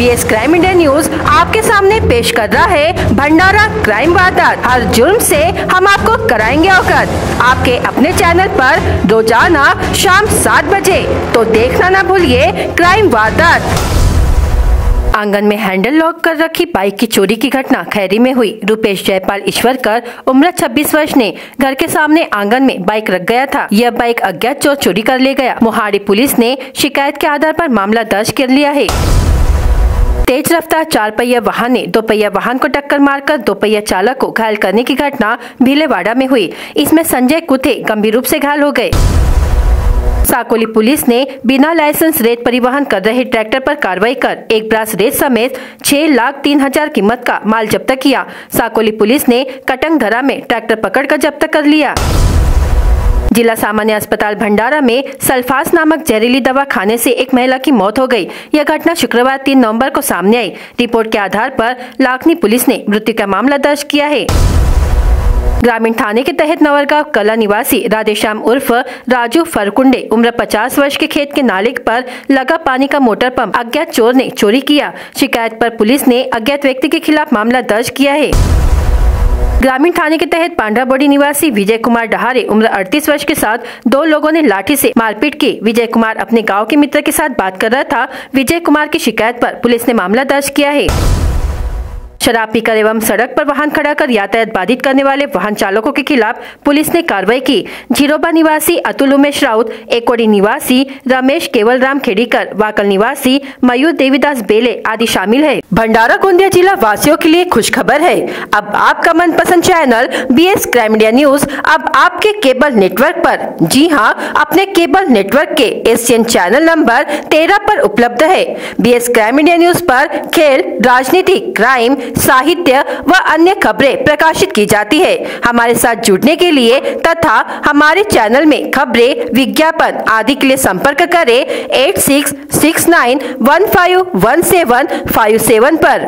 B S crime India news आपके सामने पेश कर रहा है भंडारा क्राइम वारदात। हर जुर्म से हम आपको कराएँगे अवगत। आपके अपने चैनल पर रोज़ाना शाम सात बजे। तो देखना ना भूलिए क्राइम वारदात। आँगन में हैंडल लॉक कर रखी बाइक की चोरी की घटना खैरी में हुई। रुपेश जयपाल ईश्वरकर, उम्र 26 वर्ष ने घर के सामने आँगन में बाइक रख गया था। यह बाइक अज्ञात चोर चोरी कर ले गया। मोहाड़ी पुलिस ने शिकायत के आधार पर मामला दर्ज कर लिया है। तेज रफ्तार चार पहिया वाहन ने दो पहिया वाहन को टक्कर मारकर दो पहिया चालक को घायल करने की घटना भीलेवाड़ा में हुई। इसमें संजय कुथे गंभीर रूप से घायल हो गए। साकोली पुलिस ने बिना लाइसेंस रेत परिवहन कर रहे ट्रैक्टर पर कार्रवाई कर एक ब्रास रेत समेत छह लाख तीन हज़ार कीमत का माल जब्त किया। साकोली पुलिस ने कटंग धरा में ट्रैक्टर पकड़कर जब्त कर लिया। जिला सामान्य अस्पताल भंडारा में सल्फास नामक जहरीली दवा खाने से एक महिला की मौत हो गई। यह घटना शुक्रवार तीन नवंबर को सामने आई। रिपोर्ट के आधार पर लाखनी पुलिस ने मृत्यु का मामला दर्ज किया है। ग्रामीण थाने के तहत नवरगांव कला निवासी राधेश्याम उर्फ़ राजू फरकुंडे उम्र 50 वर्ष के खेत के नाले पर लगा पानी का मोटर पंप अज्ञात चोर ने चोरी किया। शिकायत पर पुलिस ने अज्ञात व्यक्ति के खिलाफ मामला दर्ज किया है। ग्रामीण थाने के तहत पांड्रा बोडी निवासी विजय कुमार डहारे उम्र 38 वर्ष के साथ दो लोगों ने लाठी से मारपीट की। विजय कुमार अपने गाँव के मित्र के साथ बात कर रहा था। विजय कुमार की शिकायत पर पुलिस ने मामला दर्ज किया है। शराब पीकर एवं सड़क पर वाहन खड़ा कर यातायात बाधित करने वाले वाहन चालकों के खिलाफ पुलिस ने कार्रवाई की। झीरोबा निवासी अतुल उमेश राउत एकोडी निवासी रमेश केवल राम खेड़ीकर, वाकल निवासी मयूर देवीदास बेले आदि शामिल है। भंडारा गोंदिया जिला वासियों के लिए खुश खबर है। अब आपका मनपसंद channel B S crime India news अब आपके केबल नेटवर्क पर। जी हाँ अपने केबल नेटवर्क के एशियन चैनल नंबर तेरह पर उपलब्ध है। B S crime India news पर खेल, राजनीति, क्राइम साहित्य व अन्य खबरें प्रकाशित की जाती है। हमारे साथ जुड़ने के लिए तथा हमारे चैनल में खबरें, विज्ञापन आदि के लिए संपर्क करें, eight six six nine one five one seven five seven पर।